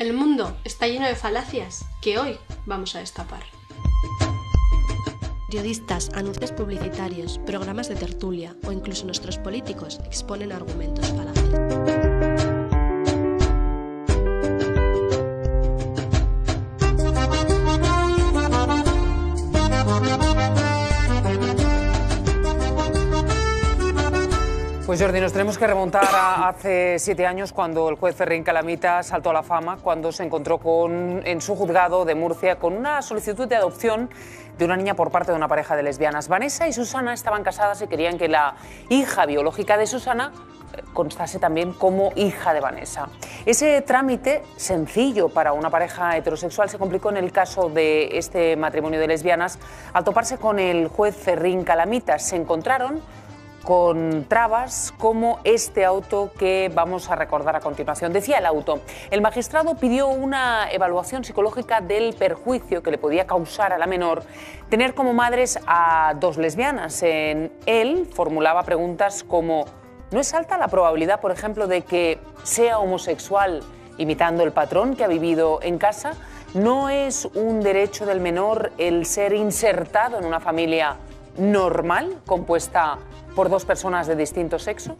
El mundo está lleno de falacias que hoy vamos a destapar. Periodistas, anuncios publicitarios, programas de tertulia o incluso nuestros políticos exponen argumentos falaces. Pues Jordi, nos tenemos que remontar a hace siete años cuando el juez Ferrín Calamita saltó a la fama, cuando se encontró con, en su juzgado de Murcia con una solicitud de adopción de una niña por parte de una pareja de lesbianas. Vanessa y Susana estaban casadas y querían que la hija biológica de Susana eh, constase también como hija de Vanessa. Ese trámite sencillo para una pareja heterosexual se complicó en el caso de este matrimonio de lesbianas al toparse con el juez Ferrín Calamita. Se encontraron con trabas como este auto que vamos a recordar a continuación. Decía el auto, el magistrado pidió una evaluación psicológica del perjuicio que le podía causar a la menor tener como madres a dos lesbianas. En él formulaba preguntas como, ¿no es alta la probabilidad, por ejemplo, de que sea homosexual imitando el patrón que ha vivido en casa? ¿No es un derecho del menor el ser insertado en una familia normal compuesta por dos personas de distinto sexo?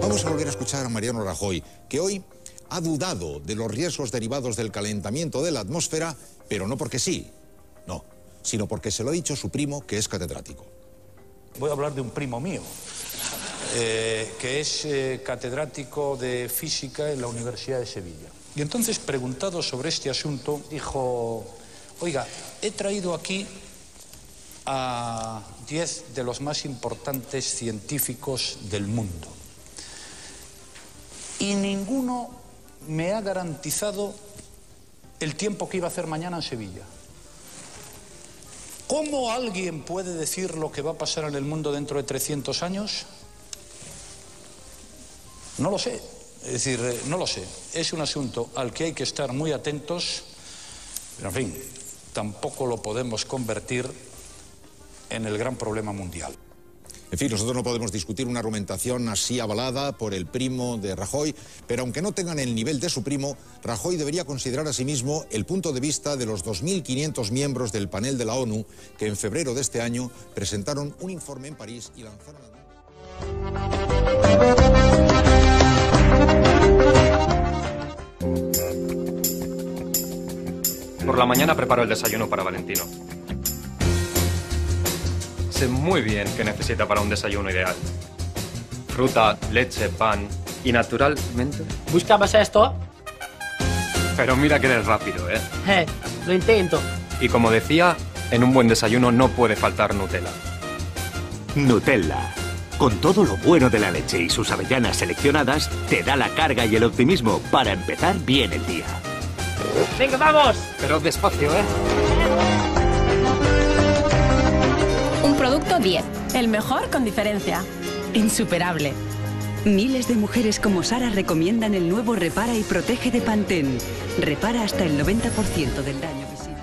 Vamos a volver a escuchar a Mariano Rajoy, que hoy ha dudado de los riesgos derivados del calentamiento de la atmósfera, pero no porque sí, sino porque se lo ha dicho su primo, que es catedrático. Voy a hablar de un primo mío, eh, que es eh, catedrático de física en la Universidad de Sevilla. Y entonces, preguntado sobre este asunto, dijo, oiga, he traído aquí a diez de los más importantes científicos del mundo. Y ninguno me ha garantizado el tiempo que iba a hacer mañana en Sevilla. ¿Cómo alguien puede decir lo que va a pasar en el mundo dentro de 300 años? No lo sé. Es decir, eh, no lo sé. Es un asunto al que hay que estar muy atentos, pero en fin, tampoco lo podemos convertir en el gran problema mundial. En fin, nosotros no podemos discutir una argumentación así avalada por el primo de Rajoy, pero aunque no tengan el nivel de su primo, Rajoy debería considerar a sí mismo el punto de vista de los 2.500 miembros del panel de la ONU que en febrero de este año presentaron un informe en París y lanzaron... Por la mañana preparo el desayuno para Valentino. Sé muy bien qué necesita para un desayuno ideal. Fruta, leche, pan y naturalmente... ¿Buscabas esto? Pero mira que eres rápido, ¿eh? Eh, lo intento. Y como decía, en un buen desayuno no puede faltar Nutella. Nutella. Con todo lo bueno de la leche y sus avellanas seleccionadas, te da la carga y el optimismo para empezar bien el día. ¡Venga, vamos! Pero despacio, ¿eh? Producto 10. El mejor con diferencia. Insuperable. Miles de mujeres como Sara recomiendan el nuevo Repara y Protege de Pantene. Repara hasta el 90% del daño visible.